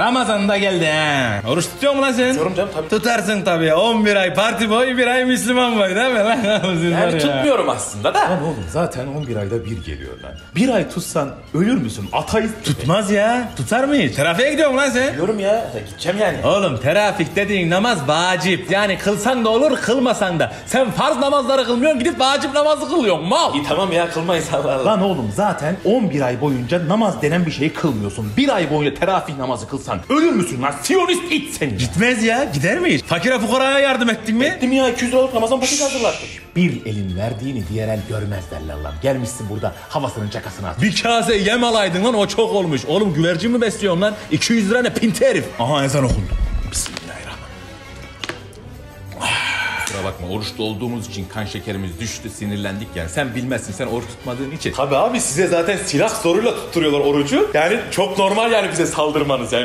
Ramazan da geldi ha. Oruç tutuyor mu lan sen? Tutuyorum canım, tabii. Tutarsın tabii. 11 ay parti boy, bir ay Müslüman boy değil mi lan? Yani ya. tutmuyorum aslında da. Lan oğlum zaten 11 ayda bir geliyor lan. Bir ay tutsan ölür müsün? Ateist. Tutmaz ya. Tutar mı hiç? Trafiğe gidiyor mu lan sen? Diyorum ya, ya gideceğim yani. Oğlum terafik dediğin namaz vacip. Yani kılsan da olur kılmasan da. Sen farz namazları kılmıyorsun gidip vacip namazı kılıyorsun mal. İyi tamam ya kılmayız Allah Allah. Lan oğlum zaten 11 ay boyunca namaz denen bir şeyi kılmıyorsun. Bir ay boyunca teravih namazı kılsan ölür müsün lan? Siyonist it seni. ya. Gitmez ya gider mi hiç? Fakire fukaraya yardım ettin mi? Ettim ya 200 liralık Ramazan paketi hazırlattım. Bir elin verdiğini diğer el görmez derler lan. Gelmişsin burada havasının çakasını at. Bir kase yem alaydın lan o çok olmuş. Oğlum güvercin mi besliyorsun lan? 200 lira ne pinti herif. Aha ezan okundu. Kusura bakma oruçlu olduğumuz için kan şekerimiz düştü sinirlendik yani. Sen bilmezsin sen oruç tutmadığın için. Tabii abi size zaten silah zoruyla tutturuyorlar orucu. Yani çok normal yani bize saldırmanız yani.